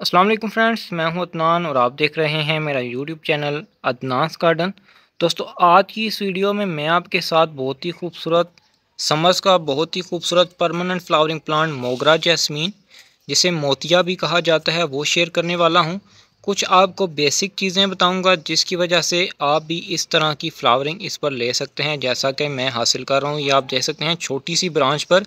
वालेकुम फ्रेंड्स, मैं हूँ अदनान और आप देख रहे हैं मेरा यूट्यूब चैनल अदनास गार्डन। दोस्तों, आज की इस वीडियो में मैं आपके साथ बहुत ही खूबसूरत समर्स का बहुत ही खूबसूरत permanent flowering plant mogra jasmine, जिसे मोतिया भी कहा जाता है, वो शेयर करने वाला हूँ। कुछ आपको बेसिक चीज़ें बताऊँगा, जिसकी वजह से आप भी इस तरह की फ्लावरिंग इस पर ले सकते हैं, जैसा कि मैं हासिल कर रहा हूँ। ये आप देख सकते हैं, छोटी सी ब्रांच पर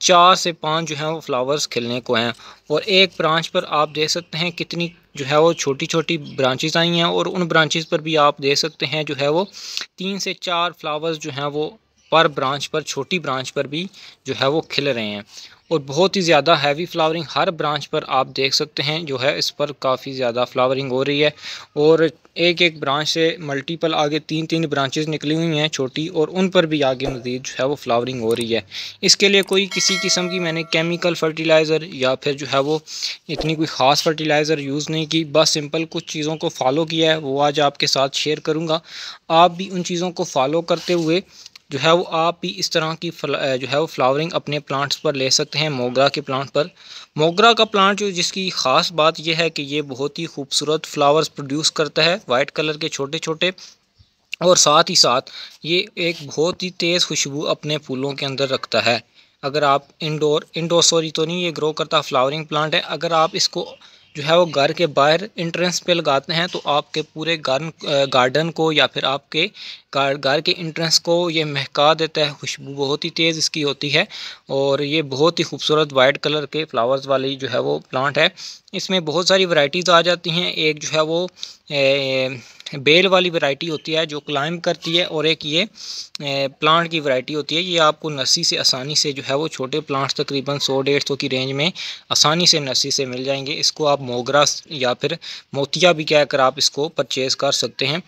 चार से पाँच जो है वो फ्लावर्स खिलने को हैं। और एक ब्रांच पर आप देख सकते हैं कितनी जो है वो छोटी छोटी ब्रांचेस आई हैं और उन ब्रांचेस पर भी आप देख सकते हैं जो है वो तीन से चार फ्लावर्स जो हैं वो पर ब्रांच पर, छोटी ब्रांच पर भी जो है वो खिल रहे हैं। और बहुत ही ज़्यादा हैवी फ्लावरिंग हर ब्रांच पर आप देख सकते हैं, जो है इस पर काफ़ी ज़्यादा फ्लावरिंग हो रही है। और एक एक ब्रांच से मल्टीपल आगे तीन तीन ब्रांचेस निकली हुई हैं छोटी, और उन पर भी आगे मज़ीद जो है वो फ्लावरिंग हो रही है। इसके लिए कोई किसी किस्म की मैंने केमिकल फर्टिलाइज़र या फिर जो है वो इतनी कोई ख़ास फर्टिलाइज़र यूज़ नहीं की। बस सिंपल कुछ चीज़ों को फॉलो किया है, वो आज आपके साथ शेयर करूँगा। आप भी उन चीज़ों को फॉलो करते हुए जो है वो आप भी इस तरह की जो है वो फ्लावरिंग अपने प्लांट्स पर ले सकते हैं, मोगरा के प्लांट पर। मोगरा का प्लांट जो, जिसकी ख़ास बात यह है कि ये बहुत ही खूबसूरत फ्लावर्स प्रोड्यूस करता है वाइट कलर के छोटे छोटे और साथ ही साथ ये एक बहुत ही तेज़ खुशबू अपने फूलों के अंदर रखता है। अगर आप इंडोर इंडोर सॉरी तो नहीं, ये ग्रो करता फ्लावरिंग प्लांट है। अगर आप इसको जो है वो घर के बाहर इंट्रेंस पे लगाते हैं तो आपके पूरे गार्डन गार्डन को या फिर आपके घर के इंट्रेंस को ये महका देता है। खुशबू बहुत ही तेज़ इसकी होती है और ये बहुत ही खूबसूरत वाइट कलर के फ्लावर्स वाली जो है वो प्लांट है। इसमें बहुत सारी वैरायटीज़ आ जाती हैं। एक जो है वो ए, बेल वाली वैरायटी होती है जो क्लाइम करती है और एक ये प्लांट की वैरायटी होती है। ये आपको नर्सी से आसानी से जो है वो छोटे प्लांट्स तकरीबन सौ डेढ़ सौ की रेंज में आसानी से नर्सी से मिल जाएँगे। इसको आप मोगरा या फिर मोतिया भी कहकर आप इसको परचेज़ कर सकते हैं।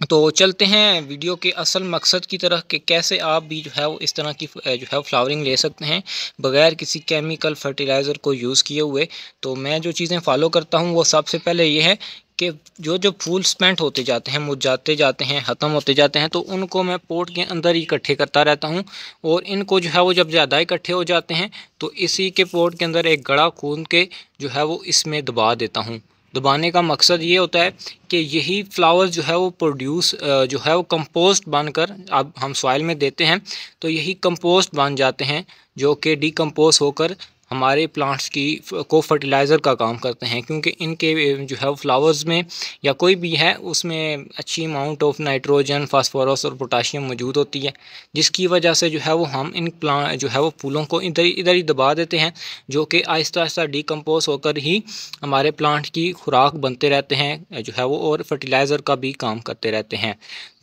तो चलते हैं वीडियो के असल मकसद की तरह कि कैसे आप भी जो है वो इस तरह की जो है फ्लावरिंग ले सकते हैं बग़ैर किसी केमिकल फर्टिलाइज़र को यूज़ किए हुए। तो मैं जो चीज़ें फॉलो करता हूँ वो सबसे पहले ये है कि जो जो फूल स्पेंट होते जाते हैं, मुरझाते जाते हैं, ख़त्म होते जाते हैं तो उनको मैं पोट के अंदर ही इकट्ठे करता रहता हूँ और इनको जो है वो जब ज़्यादा इकट्ठे हो जाते हैं तो इसी के पोट के अंदर एक गड़ा खून के जो है वो इसमें दबा देता हूँ। दबाने का मकसद ये होता है कि यही फ्लावर्स जो है वो प्रोड्यूस जो है वो कंपोस्ट बनकर अब हम सॉइल में देते हैं तो यही कंपोस्ट बन जाते हैं, जो कि डिकम्पोज होकर हमारे प्लांट्स की, को फर्टिलाइज़र का काम करते हैं, क्योंकि इनके, जो है फ्लावर्स में या कोई भी है, उसमें अच्छी अमाउंट ऑफ़ नाइट्रोजन फास्फोरस और पोटाशियम मौजूद होती है, जिसकी वजह से, जो है, वो हम इन प्लांट जो है, वो फूलों को इधर इधर ही दबा देते हैं, जो कि आहिस्ता आहिस्ता डिकम्पोज होकर ही हमारे प्लांट की खुराक बनते रहते हैं, जो है, वो और फर्टिलाइज़र का भी काम करते रहते हैं।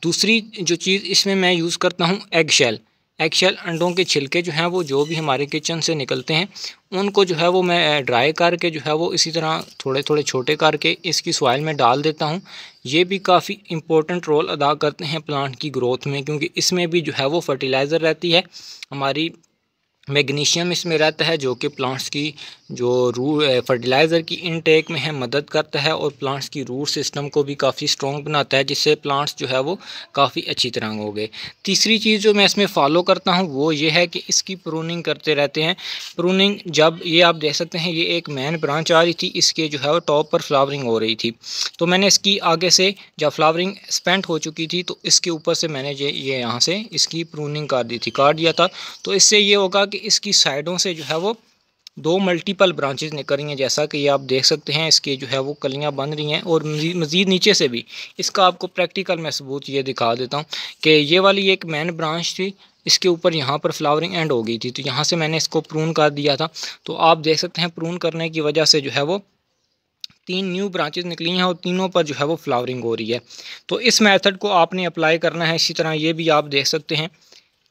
दूसरी जो चीज़ इसमें मैं यूज़ करता हूँ एग शेल एगशेल अंडों के छिलके जो हैं, वो जो भी हमारे किचन से निकलते हैं, उनको जो है वो मैं ड्राई करके जो है वो इसी तरह थोड़े थोड़े छोटे करके इसकी सॉइल में डाल देता हूँ। ये भी काफ़ी इम्पोर्टेंट रोल अदा करते हैं प्लांट की ग्रोथ में, क्योंकि इसमें भी जो है वो फर्टिलाइज़र रहती है। हमारी मैग्नीशियम इसमें रहता है, जो कि प्लांट्स की जो रू फर्टिलाइज़र की इनटेक में है, मदद करता है और प्लांट्स की रूट सिस्टम को भी काफ़ी स्ट्रॉन्ग बनाता है, जिससे प्लांट्स जो है वो काफ़ी अच्छी तरह हो गए। तीसरी चीज़ जो मैं इसमें फॉलो करता हूँ, वो ये है कि इसकी प्रूनिंग करते रहते हैं। प्रूनिंग जब, ये आप देख सकते हैं, ये एक मैन ब्रांच आ रही थी, इसके जो है वो टॉप पर फ्लावरिंग हो रही थी। तो मैंने इसकी आगे से जब फ्लावरिंग स्पेंट हो चुकी थी तो इसके ऊपर से मैंने ये ये यहाँ से इसकी प्रूनिंग कर दी थी, काट दिया था। तो इससे ये होगा कि इसकी साइडों से जो है वो दो मल्टीपल ब्रांचेस निकल रही हैं जैसा कि आप देख सकते हैं, इसके जो है वो कलियाँ बन रही हैं और मज़ीद नीचे से भी। इसका आपको प्रैक्टिकल मैं सबूत ये दिखा देता हूँ कि ये वाली एक मेन ब्रांच थी, इसके ऊपर यहाँ पर फ्लावरिंग एंड हो गई थी तो यहाँ से मैंने इसको प्रून कर दिया था। तो आप देख सकते हैं प्रून करने की वजह से जो है वो तीन न्यू ब्रांचेज निकली हैं और तीनों पर जो है वो फ्लावरिंग हो रही है। तो इस मेथड को आपने अप्लाई करना है, इसी तरह ये भी आप देख सकते हैं।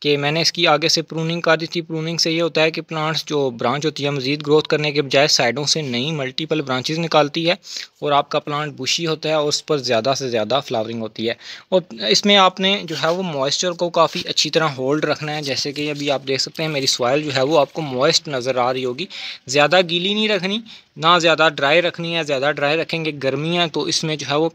कि मैंने इसकी आगे से प्रूनिंग कर दी थी। प्रूनिंग से ये होता है कि प्लांट्स जो ब्रांच होती है मज़ीद ग्रोथ करने के बजाय साइडों से नई मल्टीपल ब्रांचेस निकालती है और आपका प्लांट बुशी होता है और उस पर ज़्यादा से ज़्यादा फ्लावरिंग होती है। और इसमें आपने जो है वो मॉइस्चर को काफ़ी अच्छी तरह होल्ड रखना है। जैसे कि अभी आप देख सकते हैं, मेरी सॉइल जो है वो आपको मॉइस्ट नज़र आ रही होगी। ज़्यादा गीली नहीं रखनी, ना ज़्यादा ड्राई रखनी है। ज़्यादा ड्राई रखेंगे गर्मियाँ तो इसमें जो है वो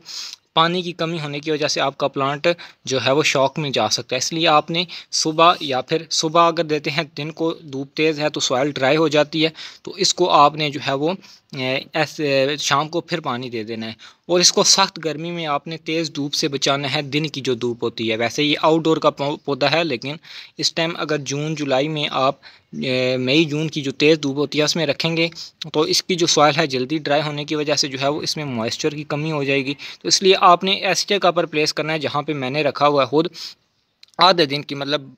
पानी की कमी होने की वजह से आपका प्लांट जो है वो शॉक में जा सकता है। इसलिए आपने सुबह या फिर सुबह अगर देते हैं दिन को धूप तेज़ है तो सॉइल ड्राई हो जाती है तो इसको आपने जो है वो ऐसे शाम को फिर पानी दे देना है। और इसको सख्त गर्मी में आपने तेज़ धूप से बचाना है, दिन की जो धूप होती है। वैसे ये आउटडोर का पौधा है, लेकिन इस टाइम अगर जून, जुलाई में आप मई, जून की जो तेज़ धूप होती है, उसमें रखेंगे तो इसकी जो सॉइल है, जल्दी ड्राई होने की वजह से जो है, वो इसमें मॉइस्चर की कमी हो जाएगी। तो इसलिए आपने ऐसी जगह पर प्लेस करना है, जहाँ पर मैंने रखा हुआ है, खुद। आधे दिन की मतलब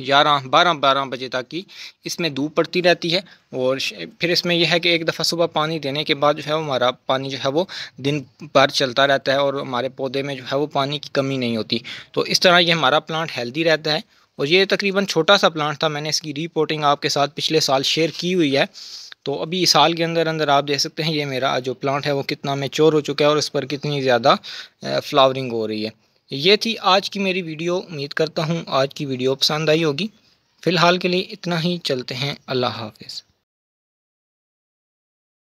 ग्यारह, बारह बारह बजे तक की इसमें धूप पड़ती रहती है और फिर इसमें यह है कि एक दफ़ा सुबह पानी देने के बाद जो है हमारा पानी जो है वो दिन भर चलता रहता है और हमारे पौधे में जो है वो पानी की कमी नहीं होती। तो इस तरह ये हमारा प्लांट हेल्दी रहता है और ये तकरीबन छोटा सा प्लांट था, मैंने इसकी रिपोर्टिंग आपके साथ पिछले साल शेयर की हुई है। तो अभी साल के अंदर अंदर आप देख सकते हैं ये मेरा जो प्लांट है वो कितना मेच्योर हो चुका है और इस पर कितनी ज़्यादा फ्लावरिंग हो रही है। ये थी आज की मेरी वीडियो। उम्मीद करता हूँ आज की वीडियो पसंद आई होगी। फ़िलहाल के लिए इतना ही। चलते हैं। अल्लाह हाफिज़।